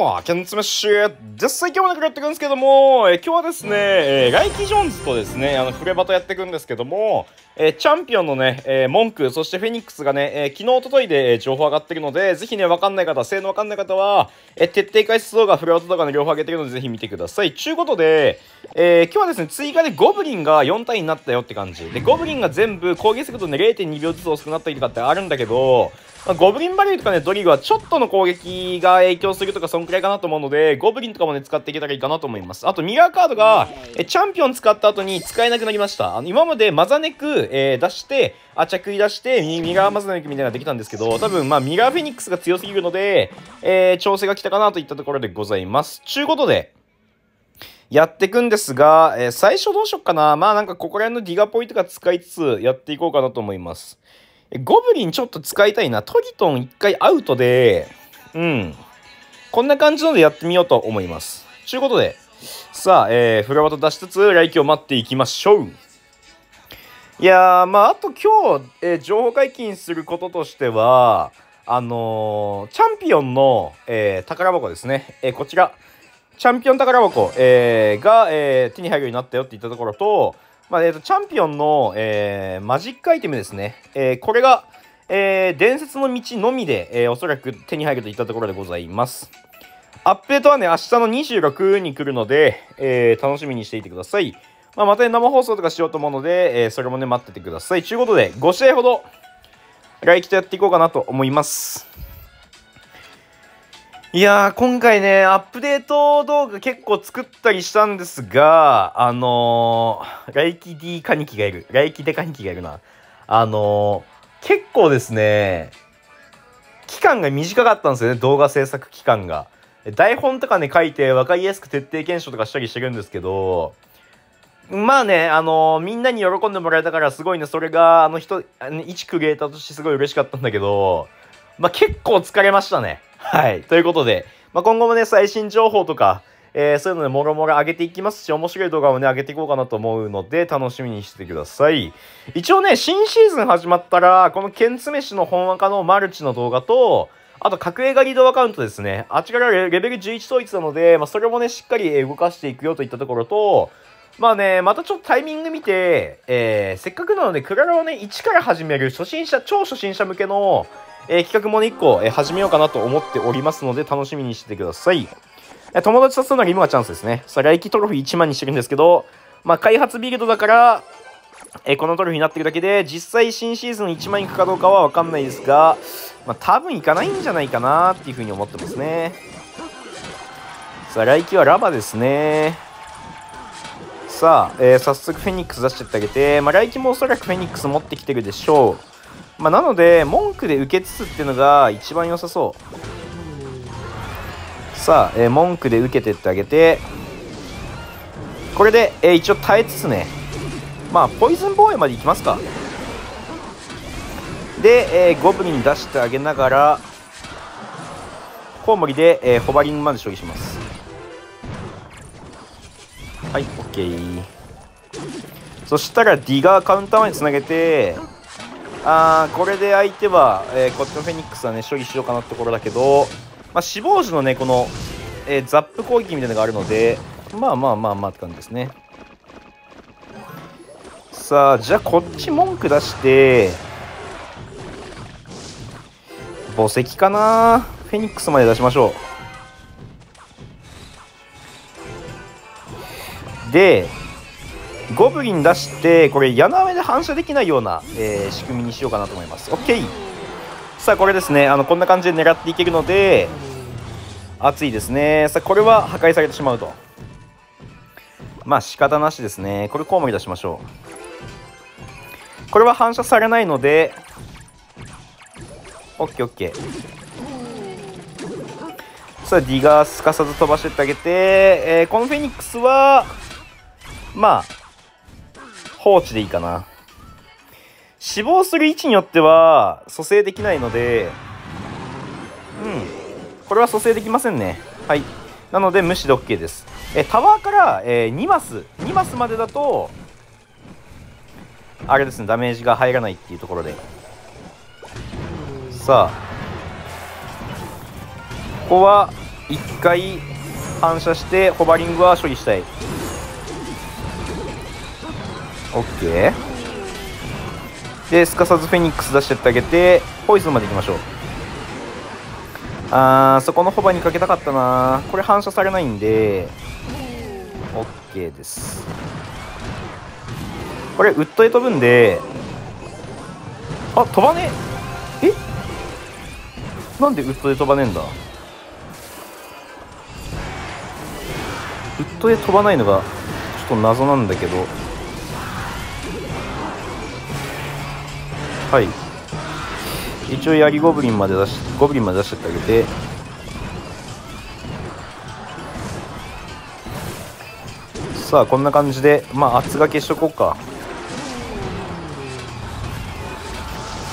も、ケンツメッシュ実際今日もやっていくんですけども、え、今日はですね、えー、ライキ・ジョーンズとですね、あの、フレバトやっていくんですけども、え、チャンピオンのね、えー、文句、そしてフェニックスがね、え、昨日、おとといで、え、情報上がってるので、ぜひね、わかんない方、性能わかんない方は、え、徹底解説動画、フレバト動画の両方上げてるので、ぜひ見てください。ちゅうことで、えー、今日はですね、追加でゴブリンが4体になったよって感じ。で、ゴブリンが全部攻撃速度で0.2秒ずつ遅くなったりとかってあるんだけど、まあ、ゴブリンバリューとかね、ドリグはちょっとの攻撃が影響するとか、そんくらいかなと思うので、ゴブリンとかもね、使っていけたらいいかなと思います。あと、ミラーカードが、えチャンピオン使った後に使えなくなりました。あの今までマザネク、えー、出して、あ、着衣出して、ミラーマザネクみたいなのができたんですけど、多分、まあ、ミラーフェニックスが強すぎるので、えー、調整が来たかなといったところでございます。ちゅうことで、やっていくんですが、えー、最初どうしよっかな。まあなんかここら辺のディガポイントが使いつつやっていこうかなと思います。ゴブリンちょっと使いたいな。トリトン一回アウトで、うん。こんな感じのでやってみようと思います。ということで、さあ、えー、フラバト出しつつ、来季を待っていきましょう。いや、まあ、あと今日、えー、情報解禁することとしては、あのー、チャンピオンの、えー、宝箱ですね。えー、こちら、チャンピオン宝箱、えー、が、えー、手に入るようになったよって言ったところと、まあ、えーと、チャンピオンの、えー、マジックアイテムですね。えー、これが、えー、伝説の道のみで、えー、おそらく手に入るといったところでございます。アップデートはね、明日の26に来るので、えー、楽しみにしていてください。まあ、また、ね、生放送とかしようと思うので、えー、それもね、待っててください。ということで、5試合ほど、来季とやっていこうかなと思います。いやー、今回ね、アップデート動画結構作ったりしたんですが、あのー、来季 D カニキがいる。来季デカニキがいるな。あのー、結構ですね、期間が短かったんですよね、動画制作期間が。台本とかね、書いて分かりやすく徹底検証とかしたりしてるんですけど、まあね、あのー、みんなに喜んでもらえたからすごいね、それが、あの人、一クリエイターとしてすごい嬉しかったんだけど、まあ結構疲れましたね。はい。ということで、まあ、今後もね、最新情報とか、えー、そういうので、もろもろ上げていきますし、面白い動画をね、上げていこうかなと思うので、楽しみにしてください。一応ね、新シーズン始まったら、このケンツメシの本赤のマルチの動画と、あと、格映画リードアカウントですね。あっちからレベル11統一なので、まあ、それもね、しっかり動かしていくよといったところと、まあね、またちょっとタイミング見て、えー、せっかくなので、クララをね、1から始める初心者、超初心者向けの、えー、企画もね、1個、えー、始めようかなと思っておりますので、楽しみにしててください。え友達とするのが今がチャンスですね。さあ、来季トロフィー1万にしてるんですけど、まあ、開発ビルドだから、えこのトロフィーになってるだけで、実際新シーズン1万いくかどうかはわかんないですが、まあ、多分いかないんじゃないかなっていうふうに思ってますね。さあ、来季はラバですね。さあ、えー、早速フェニックス出しちゃってあげて、まあ、来季もおそらくフェニックス持ってきてるでしょう。まあ、なので、文句で受けつつっていうのが一番良さそう。さあ、えー、文句で受けてってあげて、これで、えー、一応耐えつつね、まあ、ポイズン防衛までいきますか。で、えー、ゴブリン出してあげながら、コウモリで、えー、ホバリングまで処理します。はい、OK。そしたら、ディガーカウンターまでつなげて、あーこれで相手は、えー、こっちのフェニックスはね処理しようかなってところだけど、まあ、死亡時のねこの、えー、ザップ攻撃みたいなのがあるのでまあまあまあまあって感じですね。さあじゃあこっち文句出して墓石かなフェニックスまで出しましょう。でゴブリン出して、これ、矢の雨で反射できないような、えー、仕組みにしようかなと思います。OK! さあ、これですね、あのこんな感じで狙っていけるので、熱いですね。さあ、これは破壊されてしまうと。まあ、仕方なしですね。これ、コウモリ出しましょう。これは反射されないので、OKOK。さあ、ディガーすかさず飛ばしてってあげて、えー、このフェニックスは、まあ、放置でいいかな。死亡する位置によっては蘇生できないので、うん。これは蘇生できませんね。はい。なので無視で OK です。え、タワーから、えー、2マス、2マスまでだと、あれですね、ダメージが入らないっていうところで。さあ、ここは、1回反射してホバリングは処理したい OK ですかさずフェニックス出してってあげてポイズンまでいきましょう。あーそこのホバにかけたかったな。これ反射されないんで OK です。これウッドへ飛ぶんであ飛ばねえ。え？なんでウッドで飛ばねえんだ？ウッドで飛ばないのがちょっと謎なんだけど。はい。一応槍ゴブリンまで出しゴブリンまで出してってあげて。さあこんな感じでまあ圧がけしとこうか。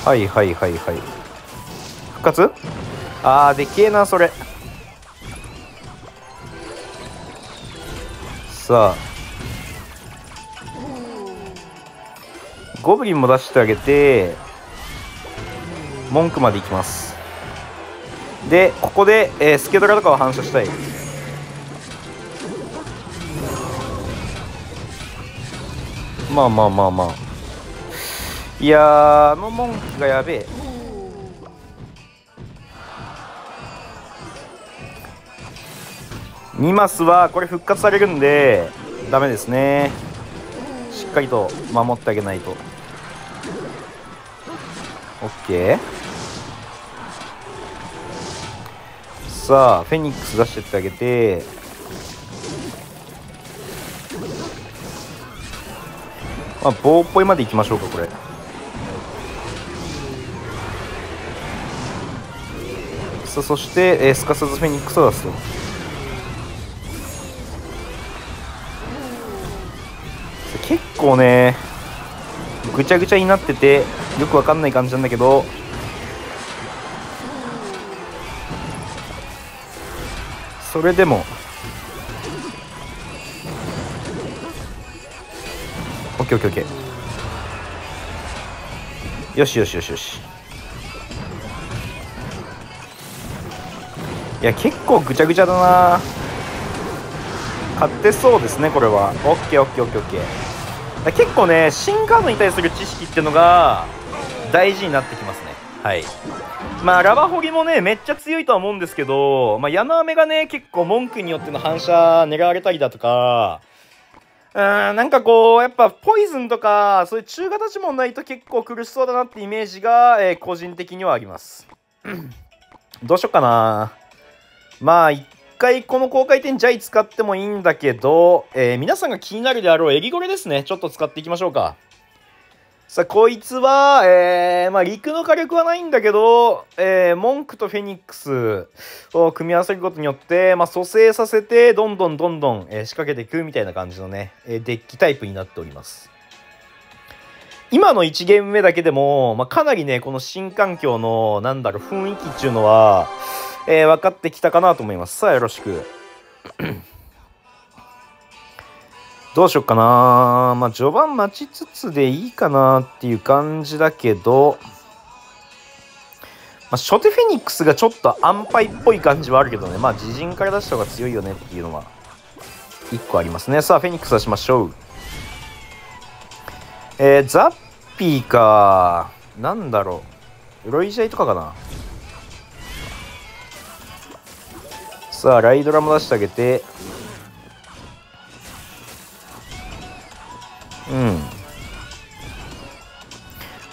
はいはいはいはい。復活？あーでけえなそれ。さあ。ゴブリンも出してあげて。文句までいきます。でここで、えー、スケドラとかを反射したい。まあまあまあまあ。いやあの文句がやべえ。2マスはこれ復活されるんでダメですね。しっかりと守ってあげないと。OK さあフェニックス出してってあげて。まあ棒っぽいまでいきましょうかこれ。さあそして、えー、すかさずフェニックスを出すと。結構ねぐちゃぐちゃになっててよくわかんない感じなんだけど。それでも。オッケーオッケーオッケー。よしよしよしよし。いや結構ぐちゃぐちゃだな。買ってそうですねこれは。オッケーオッケーオッケーオッケー。結構ね新カードに対する知識っていうのが大事になってきますね。はい。まあラバホギもねめっちゃ強いとは思うんですけど、まあ、矢の雨がね結構文句によっての反射狙われたりだとかうんなんかこうやっぱポイズンとかそういう中型値もないと結構苦しそうだなってイメージが、えー、個人的にはあります。どうしよっかな。まあ一回この高回転ジャイ使ってもいいんだけど、えー、皆さんが気になるであろうエリゴレですね。ちょっと使っていきましょうか。さあ、こいつは、えー、まあ、陸の火力はないんだけど、えー、文句とフェニックスを組み合わせることによって、まあ、蘇生させて、どんどんどんどん、えー、仕掛けていくみたいな感じのね、え、デッキタイプになっております。今の1ゲーム目だけでも、まあ、かなりね、この新環境の、なんだろう、雰囲気っていうのは、え、分かってきたかなと思います。さあ、よろしく。どうしよっかなまあ、序盤待ちつつでいいかなっていう感じだけど、まあ、初手フェニックスがちょっと安牌っぽい感じはあるけどね。まあ、自陣から出した方が強いよねっていうのは、1個ありますね。さあ、フェニックス出しましょう。えー、ザッピーか。なんだろう。ロイジャイとかかな。さあ、ライドラも出してあげて、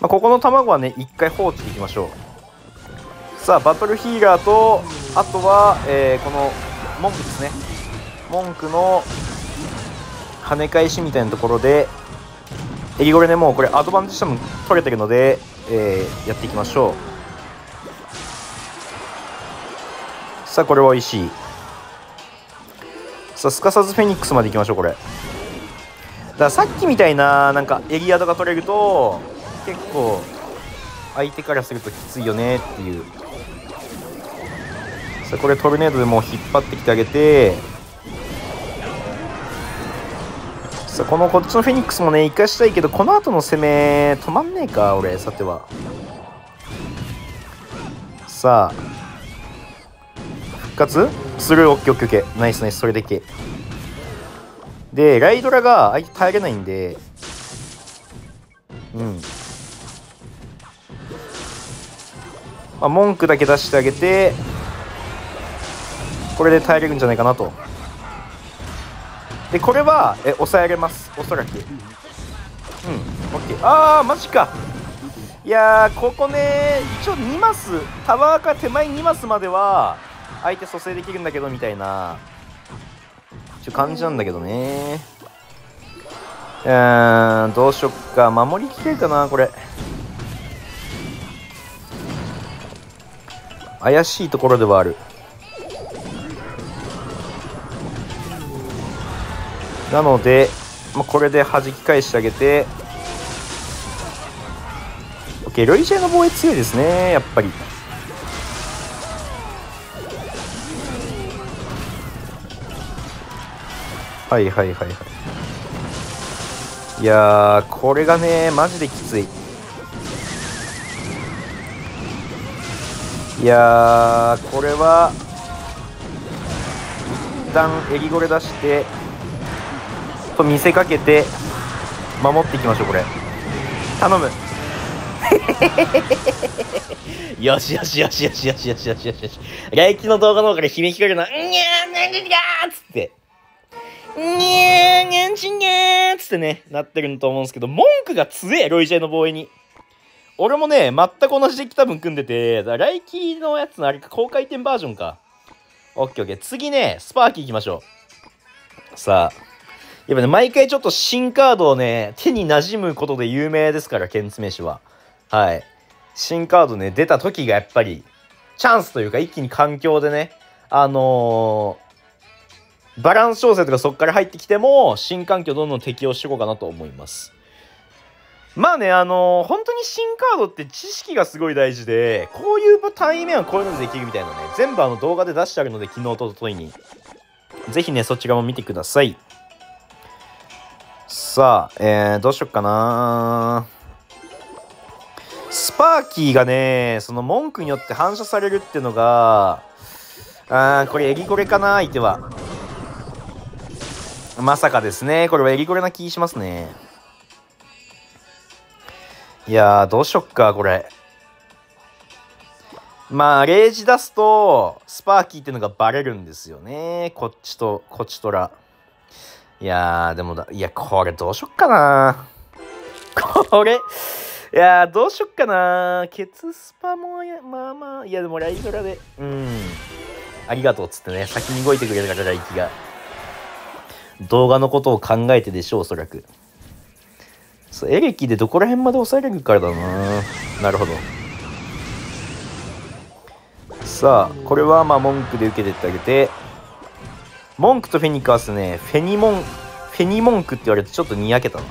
あ、ここの卵はね、一回放置でいきましょう。さあ、バトルヒーラーと、あとは、えー、この、文句ですね。文句の跳ね返しみたいなところで、エリゴレね、もうこれアドバンテージも取れてるので、えー、やっていきましょう。さあ、これは美味しい。さあ、すかさずフェニックスまで行きましょう、これ。だからさっきみたいななんかエリアとか取れると結構相手からするときついよねっていう。さあこれトルネードでもう引っ張ってきてあげて。さあこのこっちのフェニックスもね生かしたいけどこの後の攻め止まんねえか俺さては。さあ復活？するオッケーオッケーオッケー。ナイスナイスそれでけ。でライドラが相手耐えれないんで。うん。まあ、文句だけ出してあげてこれで耐えれるんじゃないかなと。でこれはえ抑えれます。おそらく。うん。オッケー。ああマジか。いやここね一応2マス。タワーから手前2マスまでは相手蘇生できるんだけどみたいな。ちょ感じなんだけどね。うーんどうしよっか。守りきれるかなこれ。怪しいところではある。なので、まあ、これで弾き返してあげて。OK ロイジェの防衛強いですねやっぱり。はいはいはいはい。いやこれがねマジできつい。いやこれは一旦エリゴレ出してと見せかけて守っていきましょうこれ。頼む。よしよしよしよしよしよしよし。よしよし来期の動画の方から姫聞かれるの「んにゃーなんでがー」っつって「にゃーにゃんちんにゃー」っつってねなってると思うんですけど文句が強えロイジェの防衛に。俺もね全く同じデッキ多分組んでて来期のやつのあれか高回転バージョンかオッケーオッケー次ねスパーキー行きましょうさあやっぱね、毎回ちょっと新カードをね、手に馴染むことで有名ですから、ケンツメ氏は。はい。新カードね、出た時がやっぱり、チャンスというか、一気に環境でね、あのー、バランス調整とかそこから入ってきても、新環境どんどん適用していこうかなと思います。まあね、あのー、本当に新カードって知識がすごい大事で、こういう単位面はこういうのでできるみたいなね、全部あの動画で出してあるので、昨日とといに。ぜひね、そちらも見てください。さあ、えー、どうしよっかなスパーキーがね、その文句によって反射されるっていうのが、あー、これエリコレかな相手は。まさかですね。これはエリコレな気しますね。いやー、どうしよっか、これ。まあ、レージ出すと、スパーキーってのがバレるんですよね。こっちと、こっちとら。いやー、でもだ、いや、これどうしよっかな。これ、いやー、どうしよっかな。ケツスパも、まあまあ、いや、でもライドラで、うん。ありがとうっつってね、先に動いてくれたから、ライキが。動画のことを考えてでしょう、おそらく。そう、エレキでどこら辺まで抑えれるからだな。なるほど。さあ、これはまあ文句で受けてってあげて、モンクとフェニカスね、フェニモン、フェニモンクって言われてちょっとにやけたな。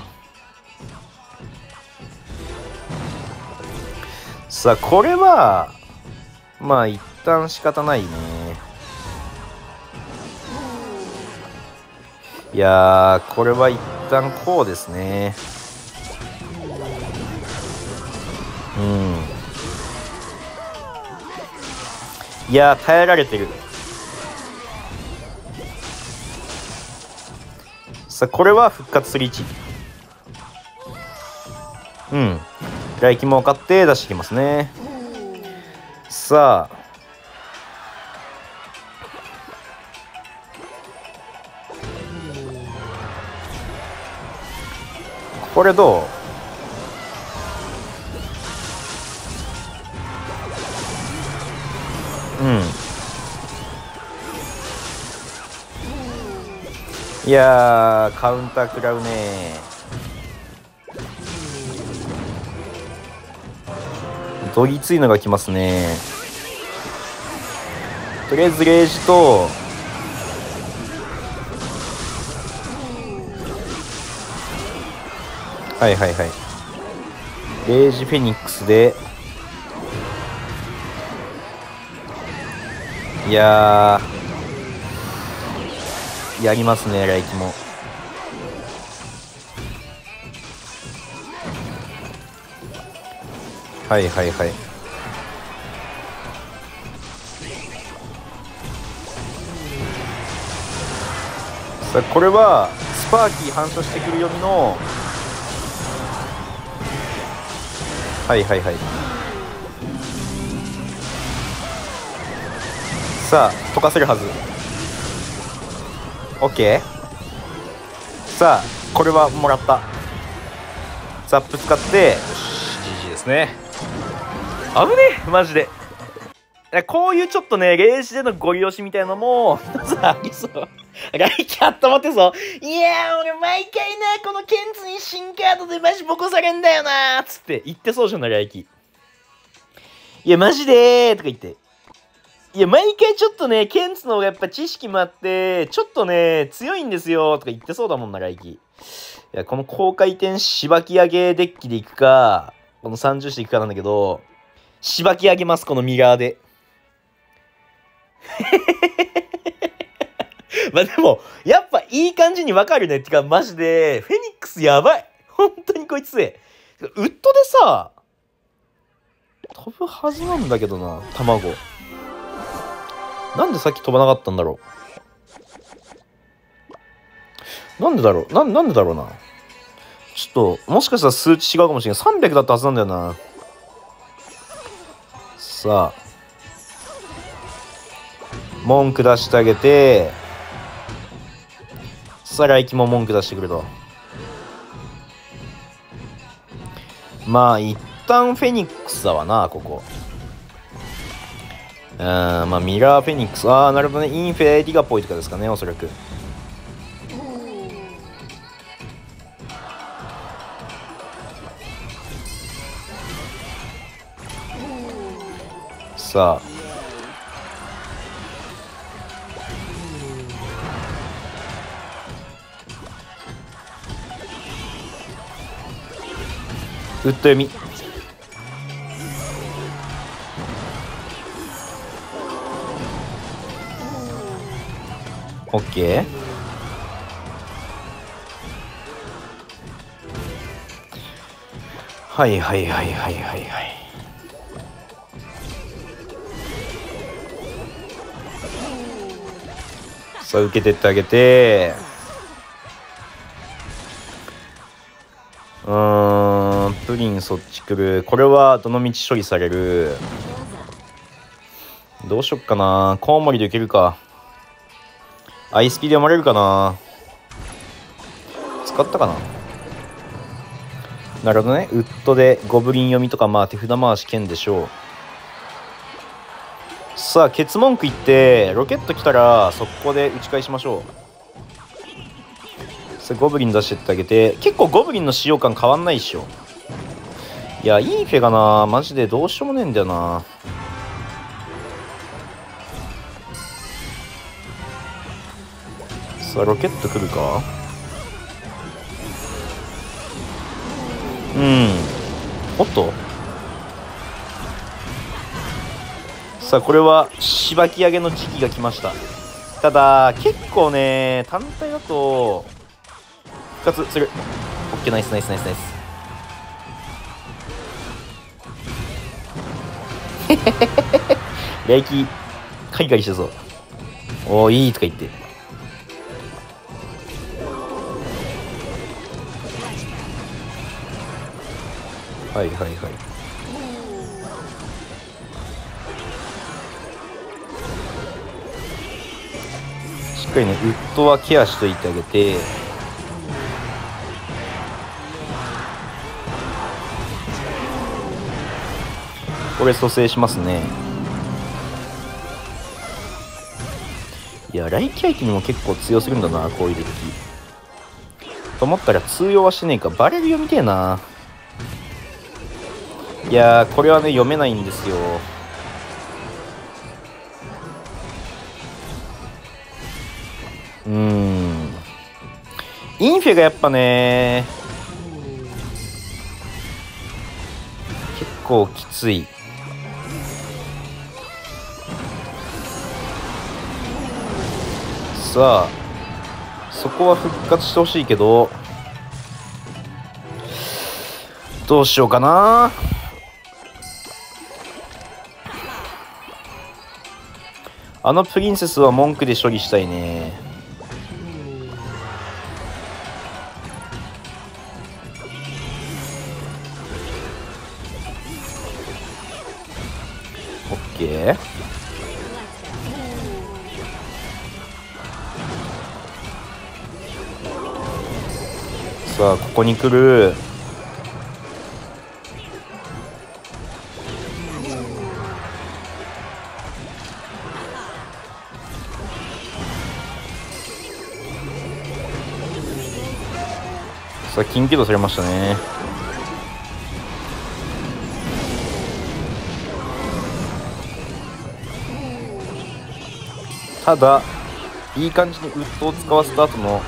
さあ、これは、まあ一旦仕方ないね。いや、これは一旦こうですね。いや、耐えられてる。さあ、これは復活する位置。うん。来季も分かって出してきますね。さあ。これどう？うん。いやカウンター食らうねどぎついのが来ますねとりあえずレージとはいはいはい。レージフェニックスでいややりますね来季も。はいはいはい。さあこれはスパーキー反射してくる読みのはいはいはい。さあ溶かせるはず OK さあこれはもらったザップ使ってよし GG ですね危ねえマジでこういうちょっとね、レージでのゴリ押しみたいなのも、一つありそう。ライキ温まってそう。いやー、俺毎回な、このケンツに新カードでマジボコされんだよなーつって言ってそうじゃない、ライキ。いや、マジでーとか言って。いや、毎回ちょっとね、ケンツの方がやっぱ知識もあって、ちょっとね、強いんですよとか言ってそうだもんな、ライキ。いや、この高回転しばき上げデッキでいくか、この30していくかなんだけど、しばき上げます、このミラーで。まあでも、やっぱいい感じにわかるね。ってか、マジで、フェニックスやばい。本当にこいつ。ウッドでさ、飛ぶはずなんだけどな、卵。なんでさっき飛ばなかったんだろう？なんでだろう？な、なんでだろうな？ちょっと、もしかしたら数値違うかもしれない。300だったはずなんだよな。さあ。文句出してあげて、さあ来季も文句出してくると。まあ、一旦フェニックスだわな、ここ。うん、まあ、ミラーフェニックス。ああ、なるほどね。インフェディガポイとかですかね、おそらく。さあ。ウッド読みオッケーはいはいはいはいはいはい。さあ受けてってあげて。うんプリンそっち来る。これはどのみち処理される？どうしよっかな。コウモリでいけるか。アイスピで読まれるかな。使ったかな。なるほどね。ウッドでゴブリン読みとかまあ手札回し剣でしょう。さあケツ文句言ってロケット来たら速攻で打ち返しましょう。ゴブリン出してってあげて。結構ゴブリンの使用感変わんないっしょ。いや、いいフェがな、マジでどうしようもねえんだよな。さあ、ロケット来るか？うん。おっと？さあ、これは、しばき上げの時期が来ました。ただ、結構ね、単体だと、復活する。オッケー、ナイスナイスナイスナイス。レイキカリカリしてそうおおいいとか言ってはいはいはい。しっかりねウッドはケアしといてあげて。これ蘇生しますね。いや来季相手にも結構通用するんだなこういうデッキと思ったら通用はしてねえか。バレル読みてえな。いやこれはね読めないんですよ。うん。インフェがやっぱね結構きつい。さあそこは復活してほしいけどどうしようかな。あのプリンセスは文句で処理したいね。オッケー。さあここに来る。さあ緊急度されましたね。ただいい感じにウッドを使わせた後の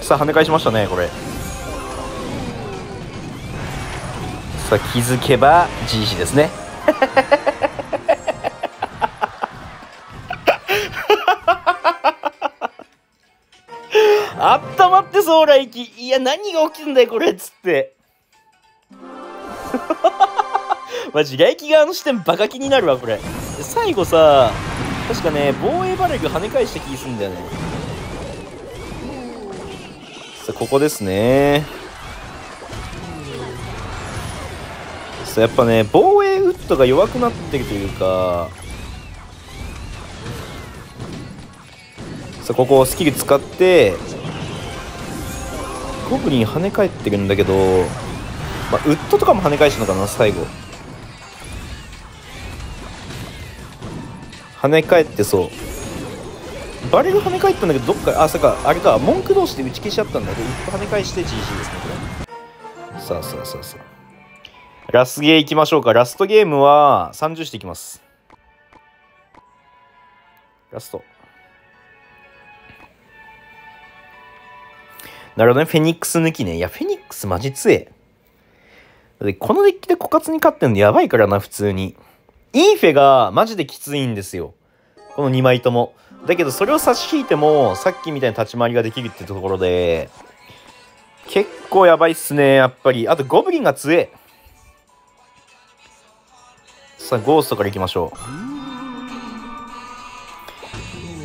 さあ跳ね返しましたねこれ。さあ気づけば GC ですね。あったまってそう来季いや何が起きるんだよこれっつって。マジ来季側の視点バカ気になるわこれ。最後さ確かね防衛バレル跳ね返した気すんだよね。さあここですね。さあやっぱね防衛ウッドが弱くなってるというか。さあここをスキル使ってゴブリン跳ね返ってるんだけど、まあ、ウッドとかも跳ね返したのかな最後。跳ね返ってそう。バレル跳ね返ったんだけどどっかあそっかあれか文句同士で打ち消しちゃったんだ。けどウッド跳ね返して GC ですね。これさあさあさあさあ。ラスゲーいきましょうか。ラストゲームは30していきます。ラスト。なるほどね。フェニックス抜きね。いや、フェニックスマジ強え。で、このデッキで枯渇に勝ってんのやばいからな、普通に。インフェがマジできついんですよ。この2枚とも。だけど、それを差し引いても、さっきみたいな立ち回りができるってところで、結構やばいっすね、やっぱり。あと、ゴブリンが強え。さあ、ゴーストからいきましょう。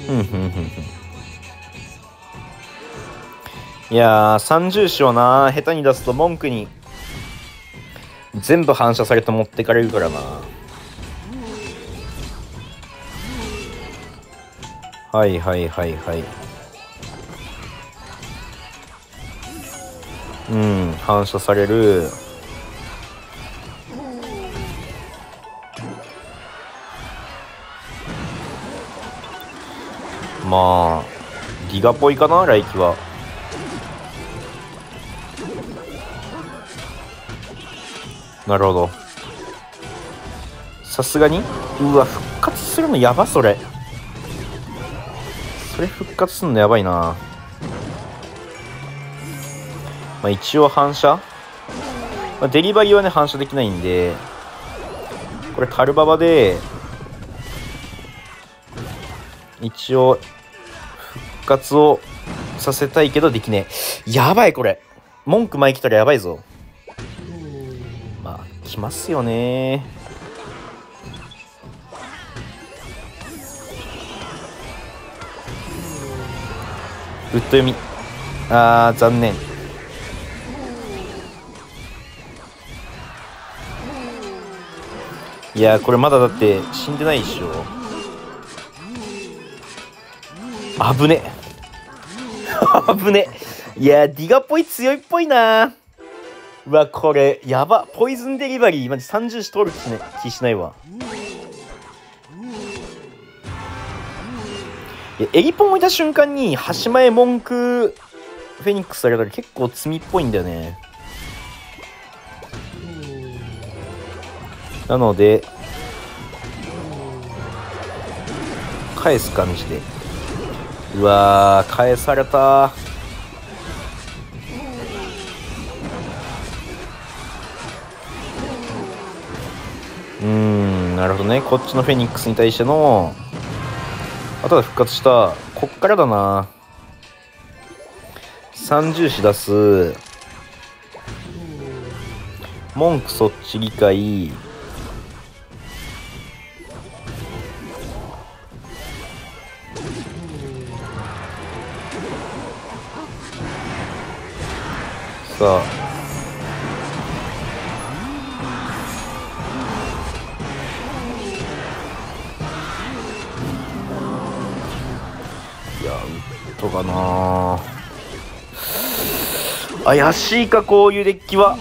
ふんふんふんふん。いやー、三重視をな、下手に出すと文句に全部反射されて持ってかれるからな。はいはいはいはい。うん、反射される。まあ、ギガっぽいかな、来季は。なるほど。さすがに？うわ復活するのやばそれ。それ復活するのやばいな。まあ一応反射、まあ、デリバリーはね反射できないんで。これカルババで一応復活をさせたいけどできねえ。やばいこれ。文句前来たらやばいぞ。きますよね。ウッド読み。あー残念。いやこれまだだって死んでないでしょ。危ね。危ね。いやディガっぽい強いっぽいなうわ、これ、やば。ポイズンデリバリー、マジ30し通る気しない気しないわ。いや、エリポン置いた瞬間に、端前文句、フェニックスされたら結構罪っぽいんだよね。なので、返す感じで。うわ、返されたうんなるほどね。こっちのフェニックスに対してのあとは復活したこっからだな。三重視出す。文句そっち理解怪しいかこういうデッキは。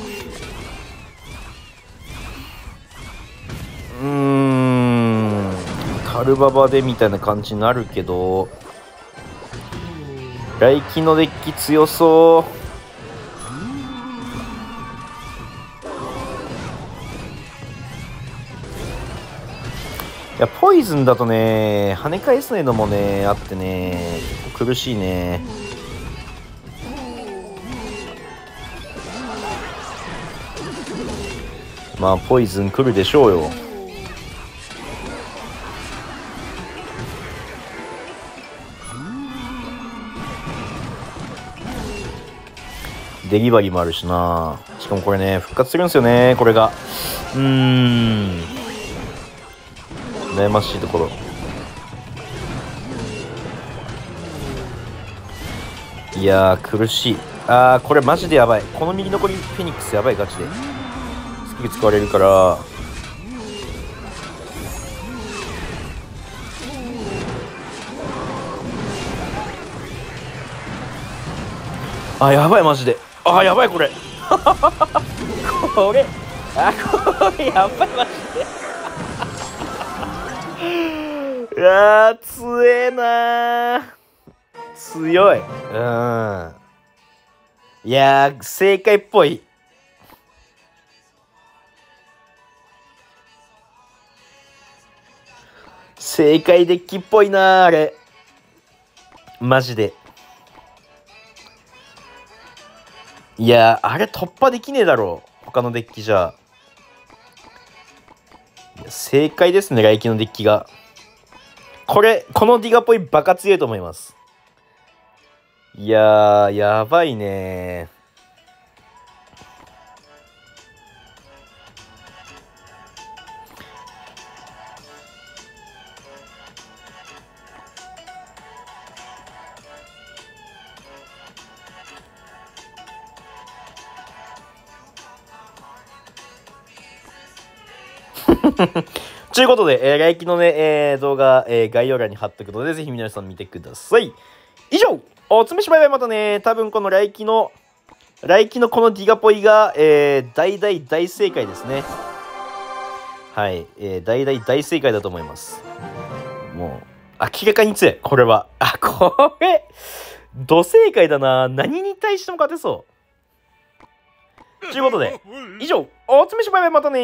うーん。タルババでみたいな感じになるけど。来季のデッキ強そう。いやポイズンだとね跳ね返すのもねあってね結構苦しいね。まあポイズン来るでしょうよ。デリバリーもあるしな。しかもこれね復活するんですよねこれが。うーん。悩ましいところ。いや苦しい。あーこれマジでやばい。この右残りフェニックスやばいガチで。スキル使われるから。あやばいマジで。あやばいこれ。これ。あ これやばいマジで。いやー強えな強い。うん。いやー正解っぽい正解デッキっぽいなあれ。マジで。いやあれ突破できねえだろ他のデッキじゃ。正解ですね来季のデッキが。これこのディガポイバカ強いと思います。いやーやばいね ということで、えー、来期のね、えー、動画、えー、概要欄に貼っておくので、ぜひ皆さん見てください。以上おつめしバイバイまたね多分この来期の、来期のこのディガポイが、えー、大大大正解ですね。はい、えー、大大大正解だと思います。もう、明らかに強い、これは。あ、これ、ど正解だな。何に対しても勝てそう。ということで、以上、おつめしバイバイまたね